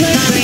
play.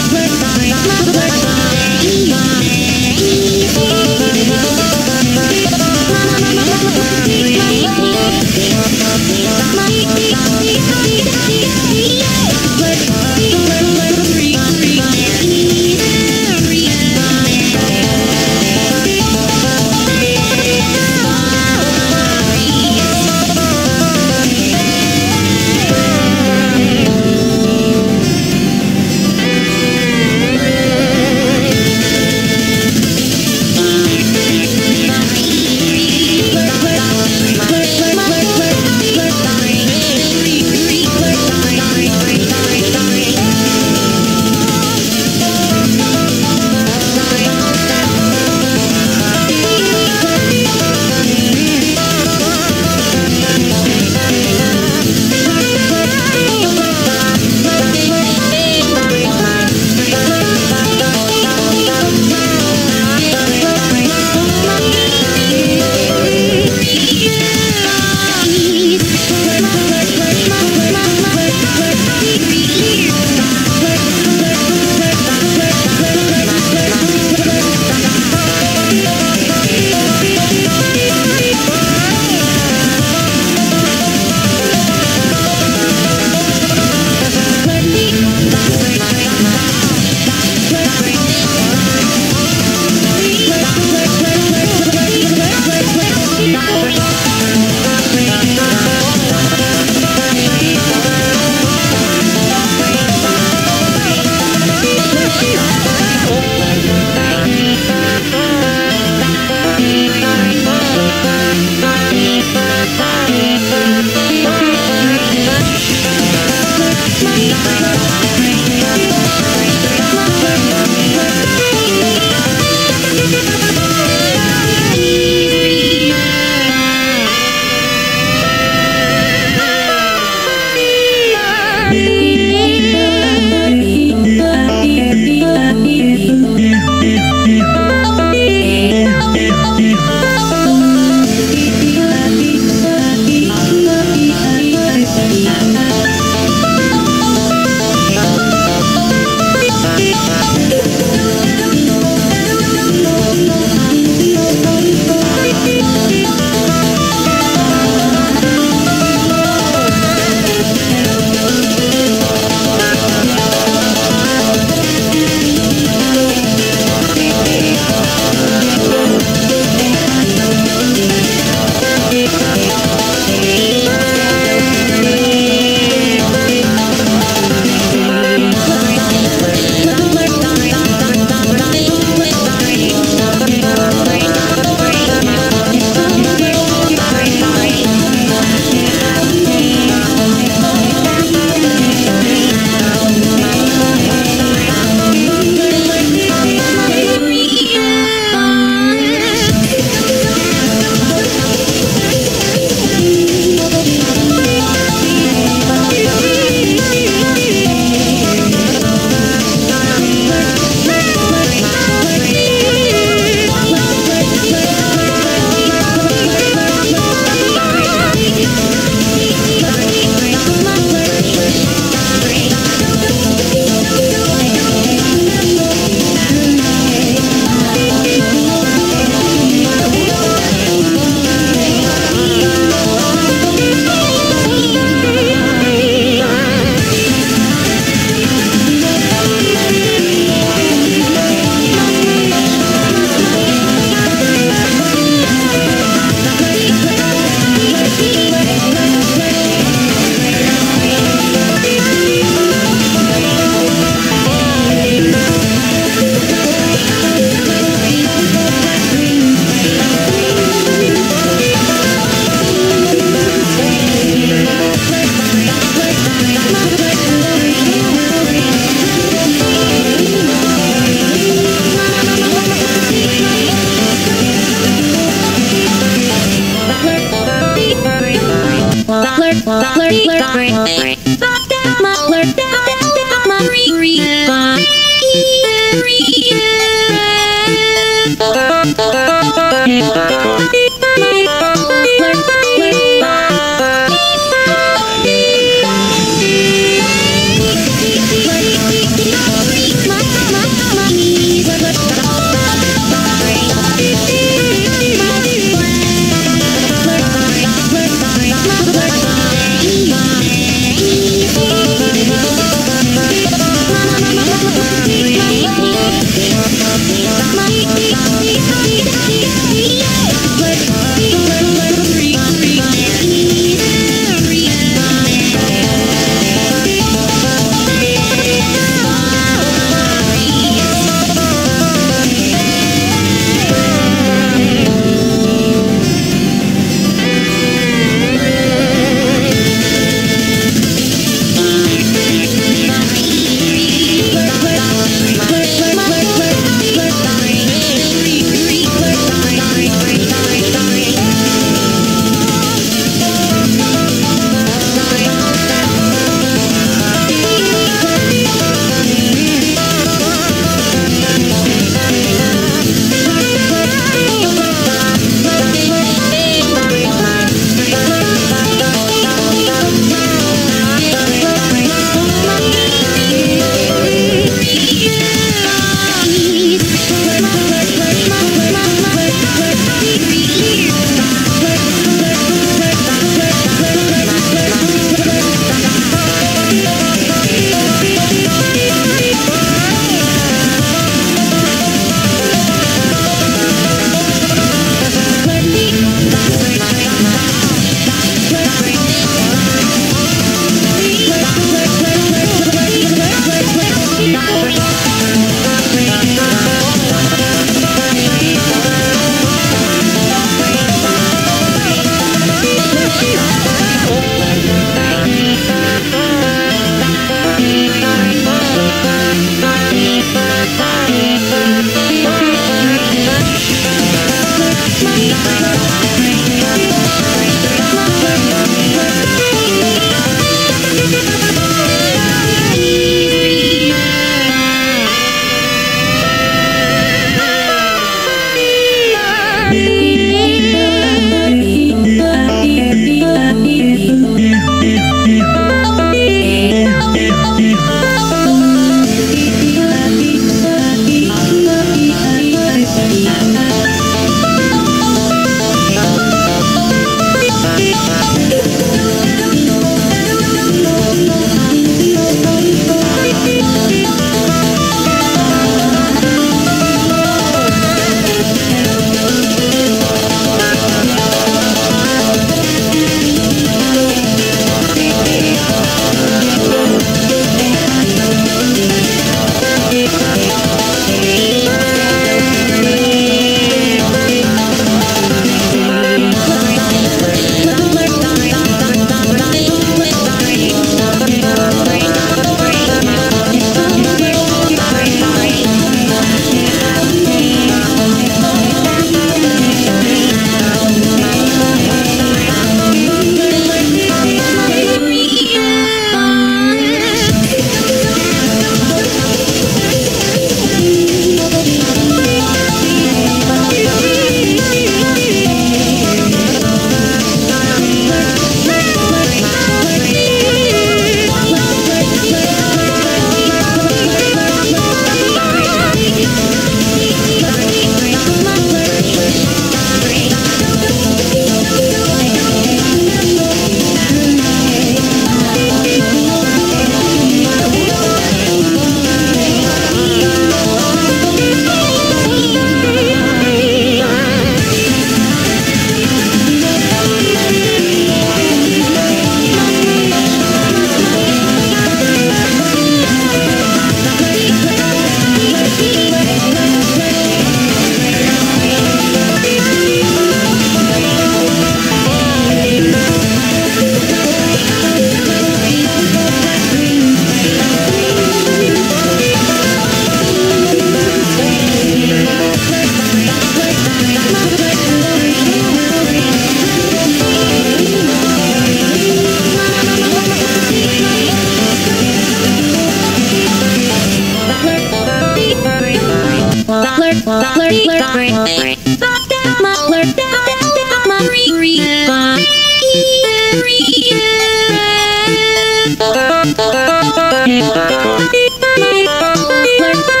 Thank.